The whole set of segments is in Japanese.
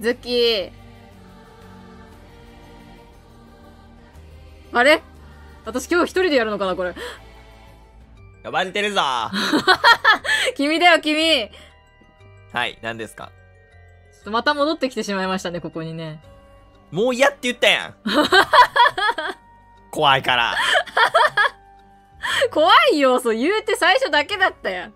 ズッキー。あれ？私今日一人でやるのかなこれ。呼ばれてるぞは 君だよ、君い、何ですか？ちょっとまた戻ってきてしまいましたね、ここにね。もう嫌って言ったやん 怖いから。怖い要素言うて最初だけだったやん。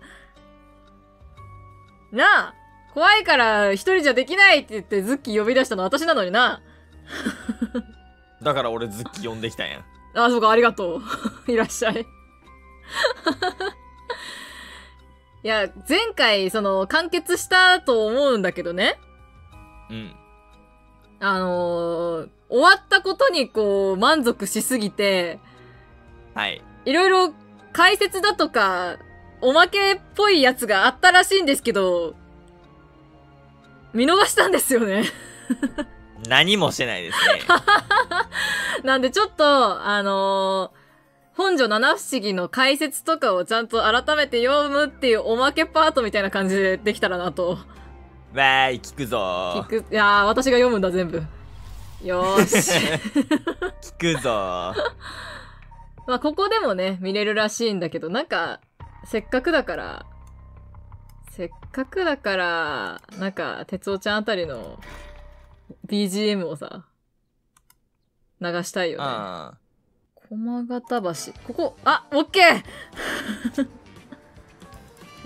なあ怖いから一人じゃできないって言ってズッキー呼び出したの私なのにな。だから俺ズッキー呼んできたんやん。あ、そうか、ありがとう。いらっしゃい。いや、前回、その、完結したと思うんだけどね。うん。あのー終わったことにこう、満足しすぎて、はい。いろいろ解説だとか、おまけっぽいやつがあったらしいんですけど、見逃したんですよね。何もしてないですね。なんでちょっと、あのー本所七不思議の解説とかをちゃんと改めて読むっていうおまけパートみたいな感じでできたらなと。わーい、聞くぞ聞く、いやー、私が読むんだ、全部。よーし。聞くぞ まあ、ここでもね、見れるらしいんだけど、なんか、せっかくだから、かくだから、なんか、哲夫ちゃんあたりの BGM をさ、流したいよね。あ駒形橋。ここ、あ、オッケー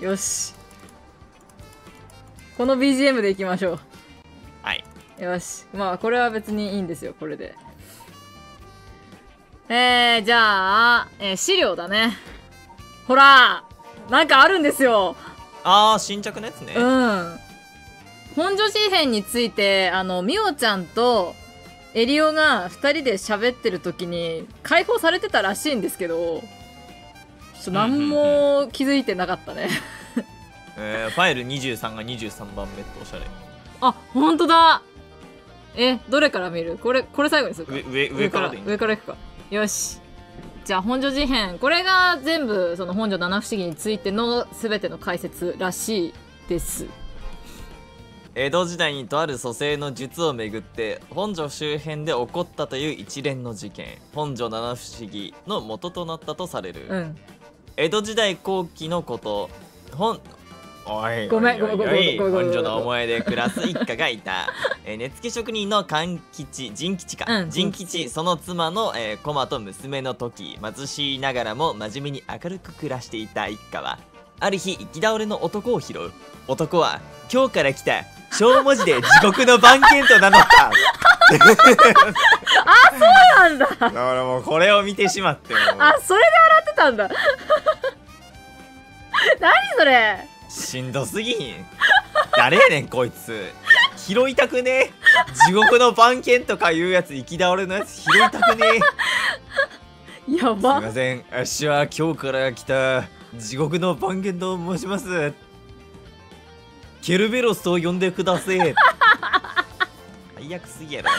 よし。この BGM でいきましょはい。う。よし。まあ、これは別にいいんですよ、これで。えー、じゃあ、えー資料だね。ほらなんかあるんですよ。あー、新着のやつね。うん。本女子編について、あの、みおちゃんとエリオが二人で喋ってる時に解放されてたらしいんですけど、ちょっと何も気づいてなかったね。えー、ファイル23が23番目っておしゃれ。あ、ほんとだえ、どれから見る？これ、これ最後にするか上、上、上からでいいんだ上から行くか。よし。じゃあ本女寺編。これが全部その本女七不思議についての全ての解説らしいです。江戸時代にとある蘇生の術をめぐって本所周辺で起こったという一連の事件本所七不思議の元となったとされる、うん。江戸時代後期のこと本おいごめんごめんごめんごめんごめん。本所の思いで暮らす一家がいた。えー根付け職人の勘吉仁吉か、うん仁仁吉吉その妻の、えー、駒と娘の時。貧しいながらも真面目に明るく暮らしていた一家は。ある日行き倒れの男を拾う。男は今日から来た小文字で 地獄の番犬と名乗った。なんだ。だからもうこれを見てしまって。あ、それで洗ってたんだ。何それしんどすぎん。誰やねんこいつ。拾いたくね地獄の番犬とかいうやつ行き倒れのやつ拾いたくねやすいば。ません。あっしは今日から来た。地獄の番犬と申します。ケルベロスと呼んでください最悪すぎやろ。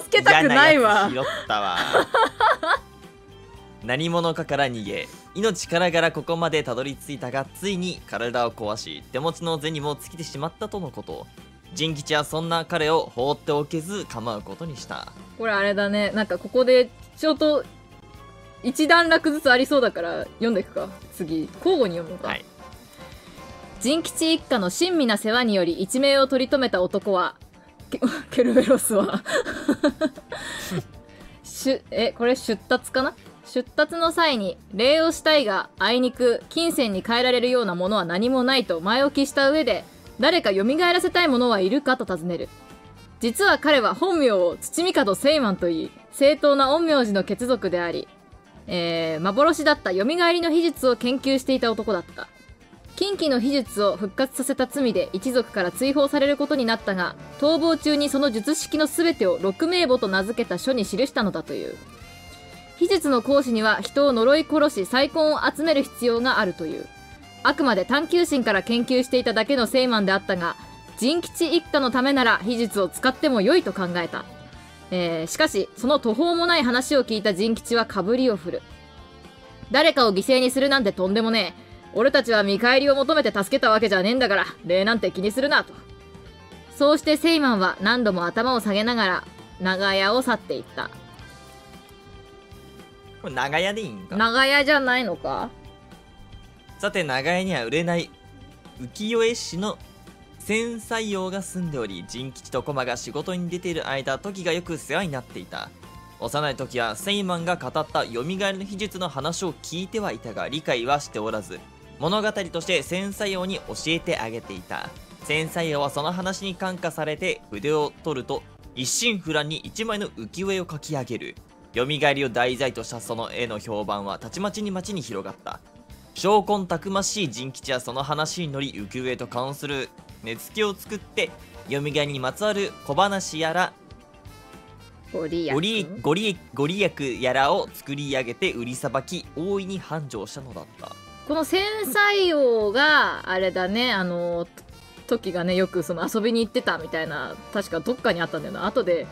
助けたくないわ。拾ったわ。何者かから逃げ命からがらここまでたどり着いたがついに体を壊し手持ちの銭も尽きてしまったとのこと仁吉はそんな彼を放っておけず構うことにしたこれあれだね。なんかここで、ちょっと、一段落ずつありそうだから、読んでいくか。次。交互に読むのか。はい仁吉一家の親身な世話により一命を取り留めた男は、ケケルベロスは しゅ、え、これ出立かな？出立の際に礼をしたいがあいにく金銭に換えられるようなものは何もないと前置きした上で誰か蘇らせたい者はいるかと尋ねる。実は彼は本名を土見門聖満といい正当な陰陽師の血族であり、えー幻だった蘇りの秘術を研究していた男だった。近畿の秘術を復活させた罪で一族から追放されることになったが逃亡中にその術式の全てを六名簿と名付けた書に記したのだという。秘術の講師には人を呪い殺し再婚を集める必要があるという。あくまで探求心から研究していただけの聖マンであったが仁吉一家のためなら秘術を使っても良いと考えた、えーしかしその途方もない話を聞いた仁吉はかぶりを振る。誰かを犠牲にするなんてとんでもねえ。俺たちは見返りを求めて助けたわけじゃねえんだから礼なんて気にするなと。そうしてセイマンは何度も頭を下げながら長屋を去っていった。これ長屋でいいんか？長屋じゃないのか？さて長屋には売れない浮世絵師の千斎陽が住んでおり仁吉と駒が仕事に出ている間時がよく世話になっていた。幼い時はセイマンが語った蘇りの秘術の話を聞いてはいたが理解はしておらず物語として千斎陽に教えてあげていた。千斎陽はその話に感化されて筆を取ると一心不乱に一枚の浮世絵を描き上げる蘇りを題材としたその絵の評判はたちまちに町に広がった。証拠たくましい仁吉はその話に乗り浮世絵と関する根付けを作って蘇りにまつわる小話やらご利益？ご利ご利益やらを作り上げて売りさばき大いに繁盛したのだった。この繊細王があれだねあの時がねよくその遊びに行ってたみたいな確かどっかにあったんだよな。後で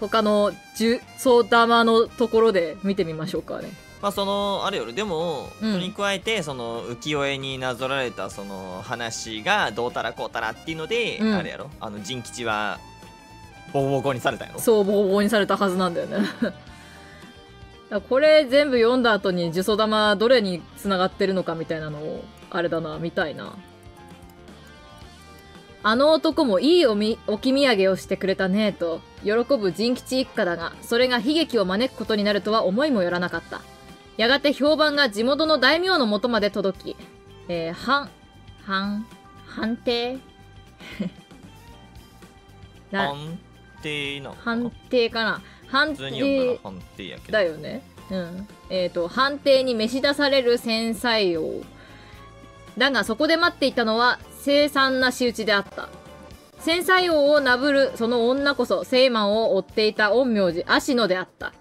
他の重相玉のところで見てみましょうかね。まあそのあれよりでも、うん。それに加えてその浮世絵になぞられたその話がどうたらこうたらっていうので、うん。あれやろ？あの仁吉はボコボコにされたんやろ？そうボコボコにされたはずなんだよね。だからこれ全部読んだ後に呪詛玉どれに繋がってるのかみたいなのをあれだな見たいなあの男もいいおみ置き土産をしてくれたねと喜ぶ仁吉一家だがそれが悲劇を招くことになるとは思いもよらなかった。やがて評判が地元の大名のもとまで届き、えー、判判判定？な判定なのかな？判定かな？判定判定やけど。だよねうん。えっ、と判定に召し出される繊細王。だがそこで待っていたのは凄惨な仕打ちであった。繊細王をなぶるその女こそセイマンを追っていた陰陽師芦野であった。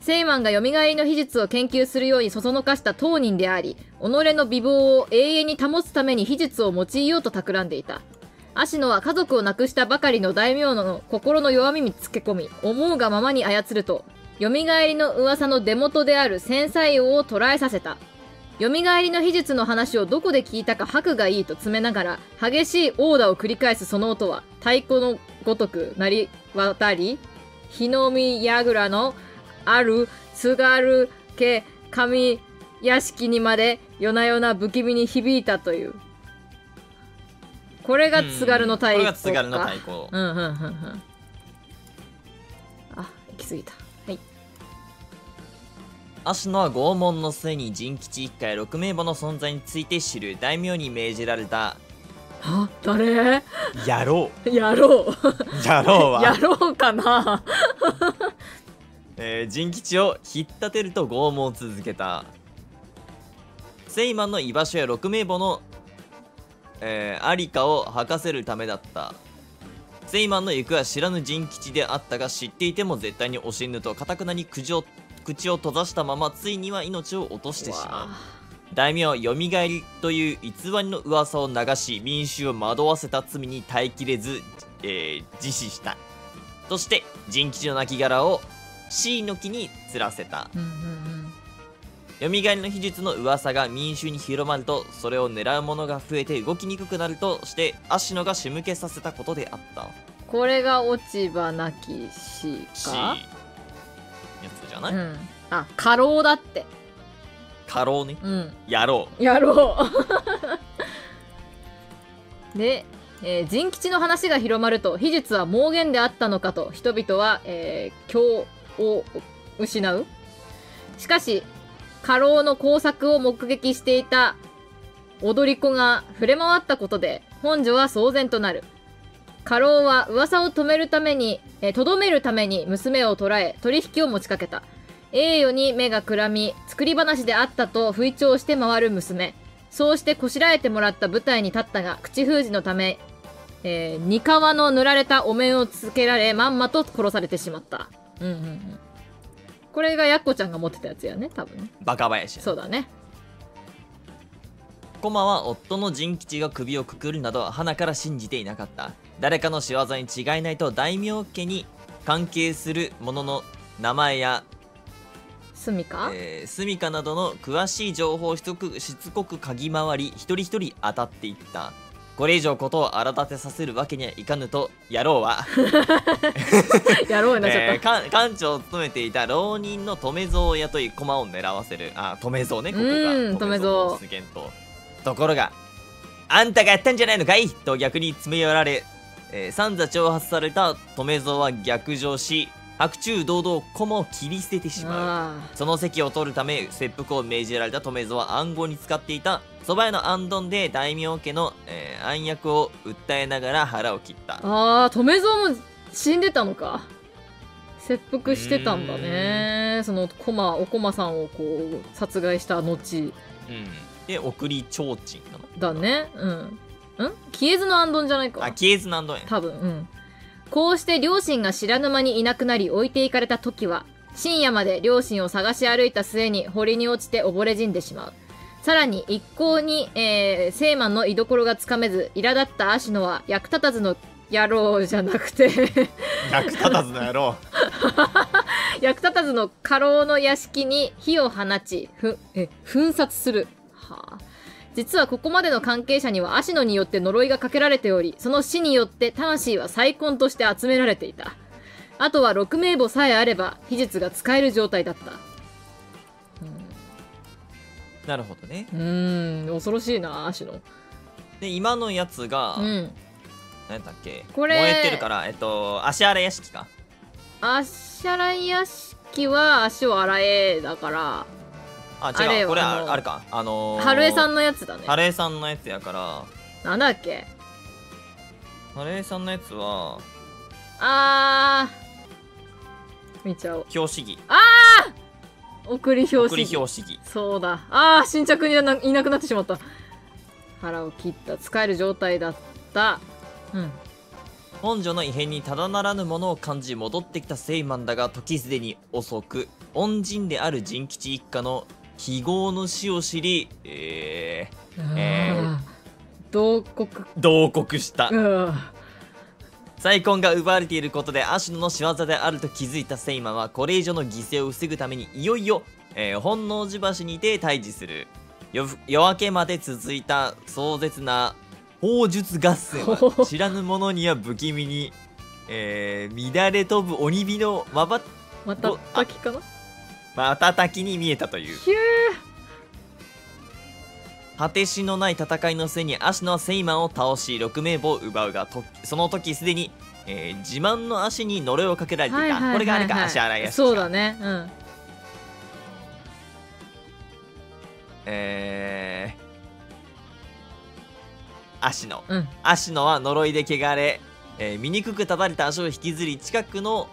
セイマンが蘇りの秘術を研究するようにそそのかした当人であり己の美貌を永遠に保つために秘術を用いようと企んでいた。芦野は家族を亡くしたばかりの大名の心の弱みにつけ込み思うがままに操ると蘇りの噂の出元である繊細王を捕らえさせた。蘇りの秘術の話をどこで聞いたか白がいいと詰めながら激しい殴打を繰り返すその音は太鼓のごとく鳴り渡り日の見櫓のある津軽家上屋敷にまで夜な夜な不気味に響いたという。これが津軽の太鼓か。これが津軽の太鼓。うんうんうんうん。あ行き過ぎた。はい芦野は拷問の末に仁吉一家や六名簿の存在について知る大名に命じられた。あ誰？野郎やろう。野郎はやろうかな。えー仁吉を引っ立てると拷問を続けた。セイマンの居場所や六名簿の、えりかを吐かせるためだった。セイマンの行方は知らぬ仁吉であったが知っていても絶対に教えぬとかたくなに口を口を閉ざしたままついには命を落としてしまう。大名は蘇りという偽りの噂を流し民衆を惑わせた罪に耐えきれず、えー自死した。そして仁吉の亡骸を C の木に吊らせた。うんうんうん蘇りの秘術の噂が民衆に広まるとそれを狙う者が増えて動きにくくなるとして芦野が仕向けさせたことであったこれが落ち葉なき C かやつじゃない、うん。あ過労だって。過労ね。うん。やろやろう。で、えー仁吉の話が広まると秘術は妄言であったのかと人々は、えー、教を失う。しかし家老の工作を目撃していた踊り子が触れ回ったことで本所は騒然となる家老は噂を止めるためにえーとど、めるために娘を捕らえ取引を持ちかけた。栄誉に目がくらみ作り話であったと吹聴して回る娘。そうしてこしらえてもらった舞台に立ったが口封じのため、えー、二皮の塗られたお面をつけられまんまと殺されてしまった。うんうんうん。これがやっこちゃんが持ってたやつやね多分ね。うバカ林そうだね。コマは夫の仁吉が首をくくるなど花から信じていなかった誰かの仕業に違いないと大名家に関係する者の名前やすみか、えー、住処などの詳しい情報をしつこくしつこく嗅ぎ回り一人一人当たっていった。これ以上ことを荒立てさせるわけにはいかぬと野郎は、やろうに なっちゃえーった、か館長を務めていた浪人の留蔵を雇い駒を狙わせる。あ留蔵ねここが。うん留蔵と。ところがあんたがやったんじゃないのかい？と逆に詰め寄られ、えー、三座挑発された留蔵は逆上し白昼堂々駒を切り捨ててしまう。あその席を取るため切腹を命じられた留蔵は暗号に使っていた蕎麦屋の暗丼で大名家の、えー暗躍を訴えながら腹を切った。ーあー留蔵も死んでたのか。切腹してたんだね。そのコマお駒さんをこう殺害した後。うん。で送り提灯だね。うんん？消えずの暗丼じゃないか。あ消えずなんどんや。多分うん。こうして両親が知らぬ間にいなくなり置いていかれた時は深夜まで両親を探し歩いた末に堀に落ちて溺れ死んでしまう。さらに一向に、えー、セイマンの居所がつかめず苛立った芦野は役立たずの野郎じゃなくて。役立たずの野郎。役立たずの家老の屋敷に火を放ちふえ噴殺する、はあ、実はここまでの関係者には芦野によって呪いがかけられておりその死によって魂は再婚として集められていた。あとは六名簿さえあれば秘術が使える状態だった。なるほどね。うーん。恐ろしいな芦野で今のやつが、うん。何だっけ？これ燃えてるからえっと足荒屋敷か？アッシャライ屋敷は足を洗えだからあ違うこれあのああれか。あのー、春江さんのやつだね。春江さんのやつやから。なんだっけ？春江さんのやつはあー。見ちゃおう。標識送り表送り紙標識そうだ。あー新着にはいなくなってしまった。腹を切った。使える状態だった。うん。本所の異変にただならぬものを感じ戻ってきたセイマンだが時すでに遅く。恩人である仁吉一家の非業の死を知りええーあー。同国。ー、同国した。うん。再婚が奪われていることでアシュノの仕業であると気づいたセイマンはこれ以上の犠牲を防ぐためにいよいよ、えー本能寺橋にて退治する。夜夜明けまで続いた壮絶な砲術合戦は 知らぬ者には不気味に、えー乱れ飛ぶ鬼火のまばまた滝かな？瞬きに見えたというひゅー果てしのない戦いの末にアシュノはセイマンを倒し6名簿を奪うがとその時すでに、えー自慢の足に呪いをかけられていた、はいはいはいはいこれがあれか足洗いやしそうだねうんえー、足野うん足野は呪いで汚れ、えー醜くただれた足を引きずり近くの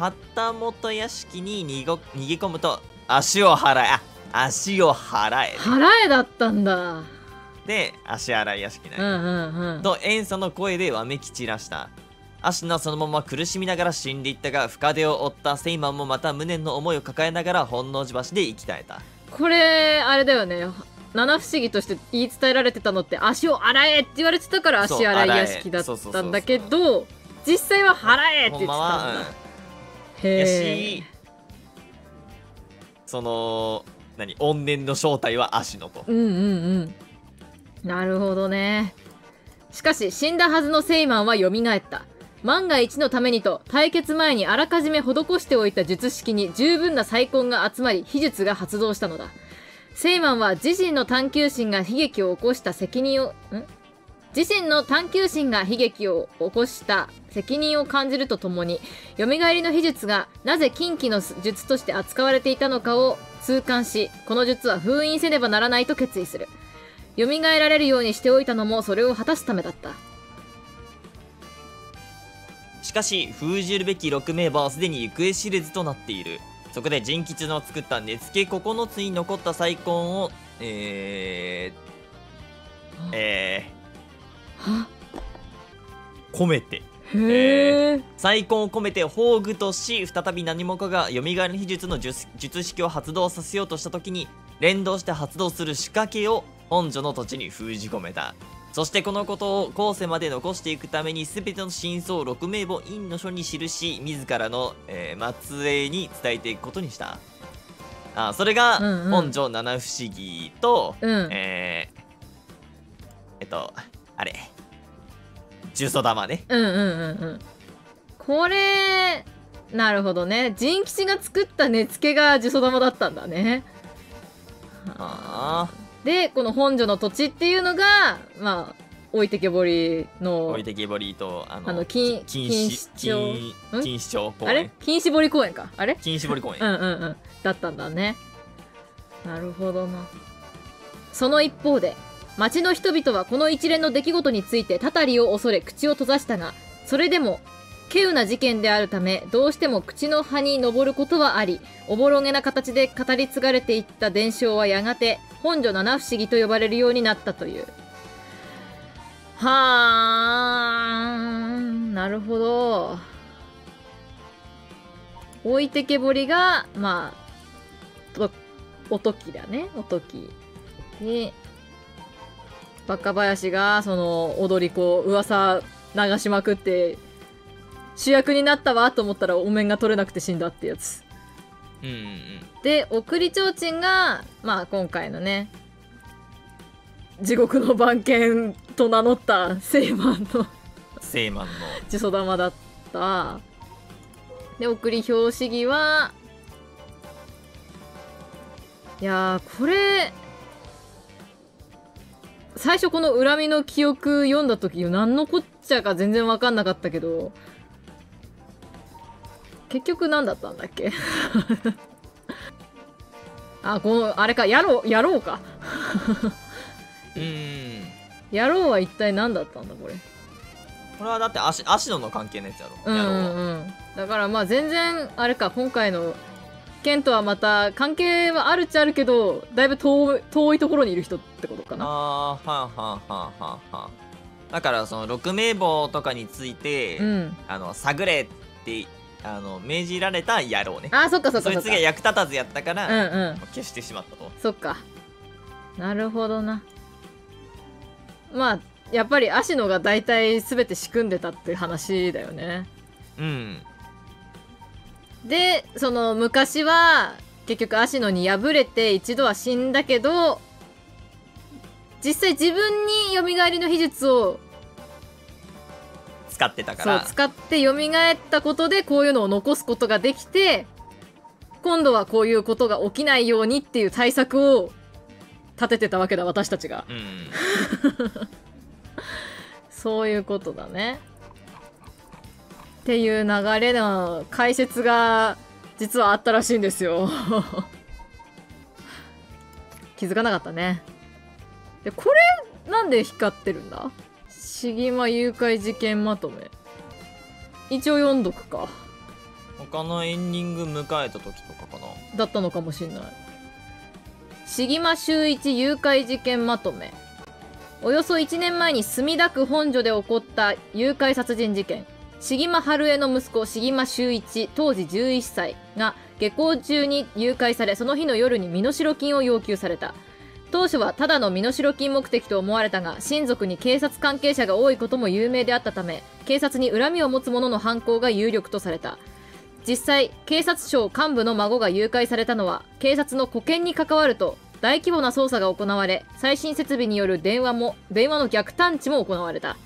旗本屋敷に逃げ込むと足を払えあ足を払え払えだったんだ。で足洗い屋敷ね、うんうんうん。との声でわめき散らした。アシナはそのまま苦しみながら死んでいったが深手を負ったセイマンもまた無念の思いを抱えながら本能寺橋で生き絶えた。これあれだよね。七不思議として言い伝えられてたのって足を洗えって言われてたから足洗い屋敷だったんだけど実際は払えって言ってたんだやへえしその何怨念の正体は足野と。うんうんうん。なるほどね。しかし死んだはずのセイマンは蘇った。万が一のためにと対決前にあらかじめ施しておいた術式に十分な再婚が集まり秘術が発動したのだ。セイマンは自身の探求心が悲劇を起こした責任をん？自身の探求心が悲劇を起こした責任を感じるとともに蘇りの秘術がなぜ近畿の術として扱われていたのかを痛感しこの術は封印せねばならないと決意する。蘇られるようにしておいたのもそれを果たすためだった。しかし封じるべき6名簿はすでに行方知れずとなっている。そこで仁吉の作った根付け9つに残った再婚をえー、えはー、込めて。へえ再婚を込めて宝具とし再び何者かが蘇り秘術の術術式を発動させようとした時に連動して発動する仕掛けを本所の土地に封じ込めた。そしてこのことを後世まで残していくために全ての真相を六名簿院の書に記し自らの、えー末裔に伝えていくことにした。あそれがうんうん。本所七不思議と、うん。えー、えっとあれ呪詛玉ね。うんうんうんうん。これなるほどね。仁吉が作った根付けが呪詛玉だったんだね。あ。でこの本所の土地っていうのがまあ置いてけぼりあの置いてけぼりとあのあの金禁錦止町？ん？禁禁止町公あれ？園金絞り公園か？あれ？禁止堀公園、うんうんうん。だったんだね。なるほどな。その一方で町の人々はこの一連の出来事についてたたりを恐れ口を閉ざしたがそれでも稀有な事件であるためどうしても口の葉に上ることはありおぼろげな形で語り継がれていった伝承はやがて本所七不思議と呼ばれるようになったという。はあなるほど。置いてけぼりがまあおときだね。おとき。で若林がその踊り子噂流しまくって主役になったわと思ったらお面が取れなくて死んだってやつ。うんうんうん。で送り提灯がまあ今回のね地獄の番犬と名乗った聖満のセイマンの。地祖玉だった。で送り表紙儀はいやーこれ最初この恨みの記憶読んだ時何のこっちゃか全然分かんなかったけど結局何だったんだっけ？あこのあれかやろうやろうか。うん。うんやろうは一体何だったんだこれ？これはだって足足野の関係のやつやろ、うんうんだからまあ全然あれか今回の剣とはまた関係はあるっちゃあるけどだいぶ遠い遠いところにいる人ってことかな。あーはあはあはあはあはあだからその六名簿とかについて、うん。あの探れってあの命じられた野郎ね。あそっかそっかそっか。そいつが役立たずやったから、うんうん。消してしまったと。そっか。なるほどな。まあやっぱり芦野が大体全て仕組んでたって話だよね。うんでその昔は結局芦野に敗れて一度は死んだけど実際自分に蘇りの秘術を使ってたから。使って蘇ったことでこういうのを残すことができて今度はこういうことが起きないようにっていう対策を立ててたわけだ私たちが。うん。そういうことだねっていう流れの解説が実はあったらしいんですよ。気づかなかったね。でこれなんで光ってるんだ？シギマ誘拐事件まとめ。一応読んどくか。他のエンディング迎えた時とかかな。だったのかもしんない。茂間修一誘拐事件まとめ。およそ1年前に墨田区本所で起こった誘拐殺人事件茂間春江の息子茂間修一当時11歳が下校中に誘拐されその日の夜に身代金を要求された。当初はただの身代金目的と思われたが親族に警察関係者が多いことも有名であったため警察に恨みを持つ者の犯行が有力とされた。実際警察庁幹部の孫が誘拐されたのは警察の保険に関わると大規模な捜査が行われ最新設備による電話も電話の逆探知も行われた。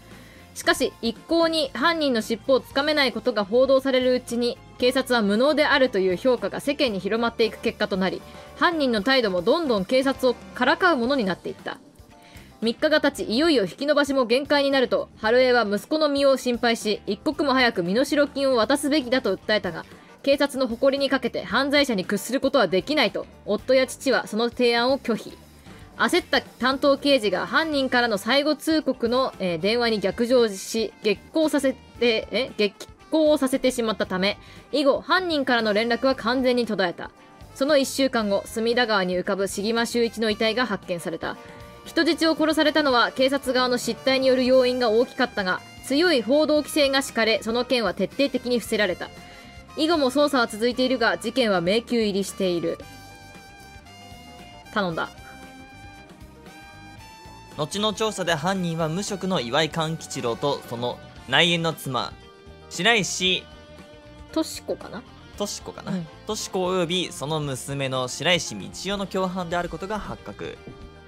しかし一向に犯人の尻尾をつかめないことが報道されるうちに警察は無能であるという評価が世間に広まっていく結果となり犯人の態度もどんどん警察をからかうものになっていった。3日が経ちいよいよ引き延ばしも限界になると春江は息子の身を心配し一刻も早く身代金を渡すべきだと訴えたが警察の誇りにかけて犯罪者に屈することはできないと夫や父はその提案を拒否。焦った担当刑事が犯人からの最後通告の、えー電話に逆上し激高させてえ激高をさせてしまったため以後犯人からの連絡は完全に途絶えた。その1週間後隅田川に浮かぶ茂間修一の遺体が発見された。人質を殺されたのは警察側の失態による要因が大きかったが強い報道規制が敷かれその件は徹底的に伏せられた。以後も捜査は続いているが事件は迷宮入りしている。頼んだ。後の調査で犯人は無職の岩井勘吉郎とその内縁の妻白石としこかな？敏子かな、うん。敏子およびその娘の白石道代の共犯であることが発覚。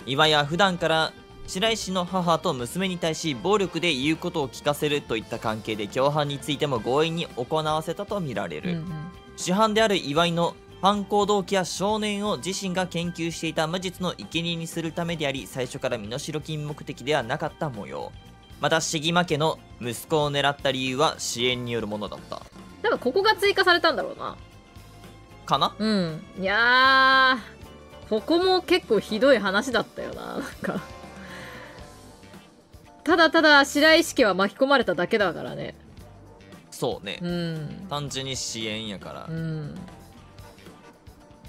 岩井は普段から白石の母と娘に対し暴力で言うことを聞かせるといった関係で共犯についても強引に行わせたとみられる、うんうん。主犯である岩井の犯行動機や少年を自身が研究していた魔術の生贄にするためであり最初から身代金目的ではなかった模様。また重間家の息子を狙った理由は支援によるものだった。多分ここが追加されたんだろうな。かな？うん。いやーここも結構ひどい話だったよな なんか。ただただ白石家は巻き込まれただけだからね。そうね、うん。単純に支援やから、うん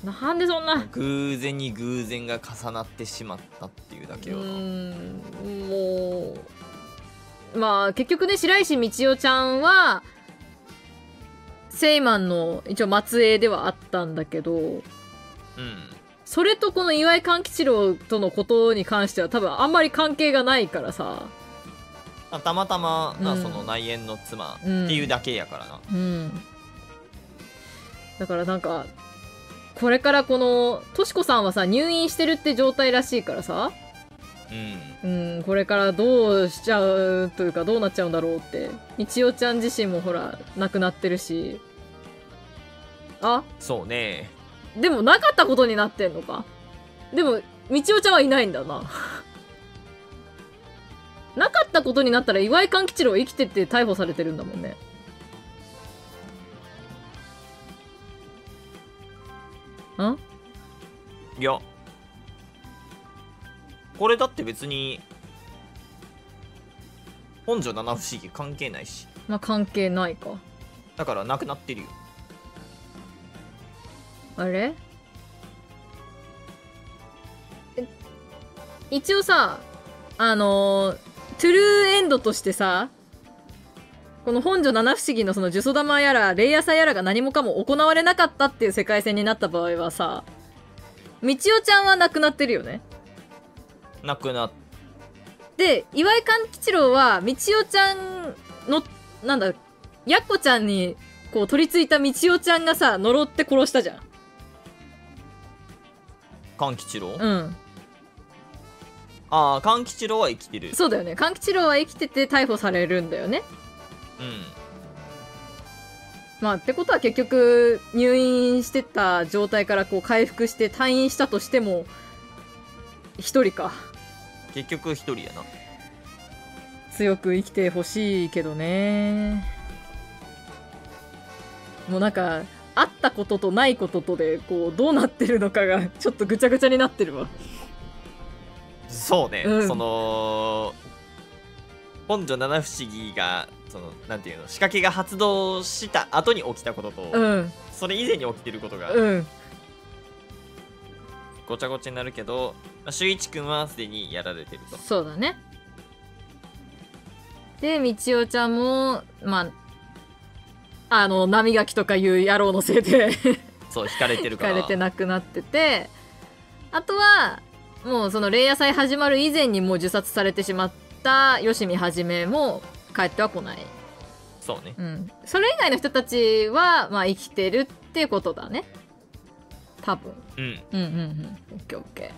なんでそんな？偶然に偶然が重なってしまったっていうだうけよ。な、んもうまあ結局ね白石道代ちゃんはセイマンの一応末裔ではあったんだけどうん。それとこの岩井勘吉郎とのことに関しては多分あんまり関係がないからさ。あたまたまな、うん。その内縁の妻ってうんいうだけやからな、うん。だからなんかこれからこのとしこさんはさ入院してるって状態らしいからさ。うん。うんこれからどうしちゃうというかどうなっちゃうんだろうって。みちおちゃん自身もほら亡くなってるし。あ？そうね。でもなかったことになってんのか？でもみちおちゃんはいないんだな。なかったことになったら岩井勘吉郎生きてて逮捕されてるんだもんねん？いや。これだって別に本所七不思議関係ないし。まあ関係ないか。だからなくなってるよ。あれ？え一応さあのートゥルーエンドとしてさこの本所七不思議のその呪詛玉やら霊野菜やらが何もかも行われなかったっていう世界線になった場合はさみちおちゃんは亡くなってるよね。なくなっで岩井勘吉郎はみちおちゃんのなんだやっこちゃんにこう取り付いたみちおちゃんがさ呪って殺したじゃん。勘吉郎、うん。ああ勘吉郎は生きてる。そうだよね。勘吉郎は生きてて逮捕されるんだよね。うんまあってことは結局入院してた状態からこう回復して退院したとしても一人か。結局一人やな。強く生きてほしいけどね。もうなんかあったこととないこととでこうどうなってるのかがちょっとぐちゃぐちゃになってるわ。そうね、うん。その本所七不思議がそのなんていうの仕掛けが発動した後に起きたことと、うん。それ以前に起きてることがうん。ごちゃごちゃになるけど、まあ、修一君はすでにやられてると。そうだね。でみちおちゃんもまああの波垣とかいう野郎のせいで そう引かれてるから。惹かれて亡くなっててあとはもうその霊野祭始まる以前にもう自殺されてしまった吉見はじめも帰っては来ない、そうね。うん、それ以外の人たちはまあ生きてるっていうことだね。多分。うん。うんうんうん。オッケーオッケー。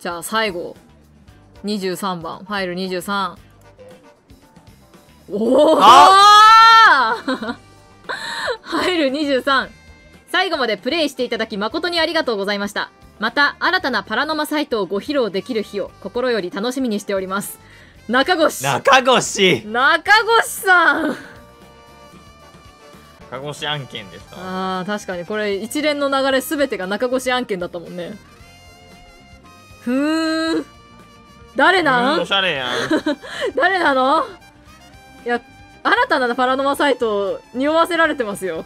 じゃあ最後。23番。ファイル23おお ファイル23最後までプレイしていただき誠にありがとうございました。また新たなパラノマサイトをご披露できる日を心より楽しみにしております中越。中越。中越さん。中越案件でした。あー確かにこれ一連の流れ全てが中越案件だったもんね。ふー。ん誰なうんんおしゃれやん。誰なの？いや新たなパラノマサイトを匂わせられてますよ。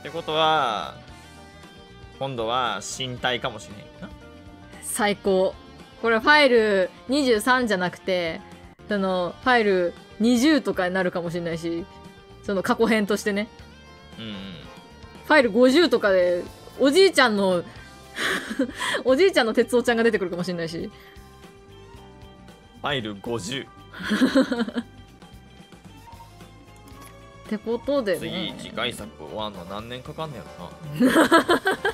ってことは今度は身体かもしれんな。最高これファイル23じゃなくてそのファイル20とかになるかもしれないしその過去編としてね。うんうん。ファイル50とかでおじいちゃんの おじいちゃんの哲夫ちゃんが出てくるかもしれないし。ファイル50ってことで次ね。次回作終わんの何年かかんねやろな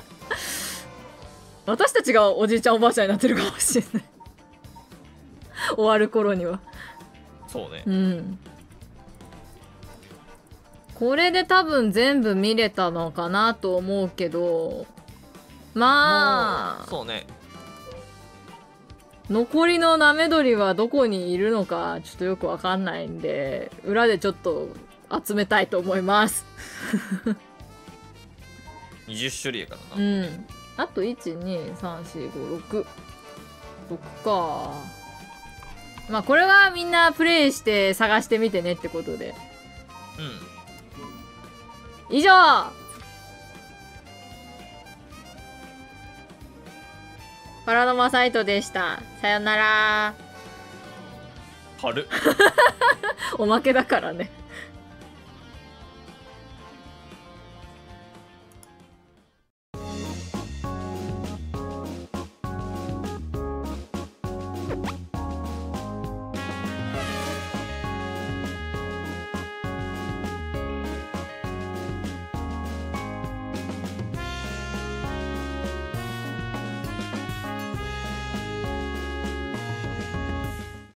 私たちがおじいちゃんおばあちゃんになってるかもしれない。終わる頃には。そうね。うん。これで多分全部見れたのかなと思うけどまあ。そうね。残りのナメドリはどこにいるのかちょっとよくわかんないんで裏でちょっと集めたいと思います。20種類やからうな、んあと1234566か。まあこれはみんなプレイして探してみてねってことで。うん。以上。パラノマサイトでした。さよなら。おまけだからね